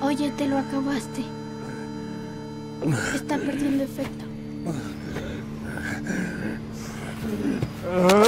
Oye, te lo acabaste. Está perdiendo efecto. Ah.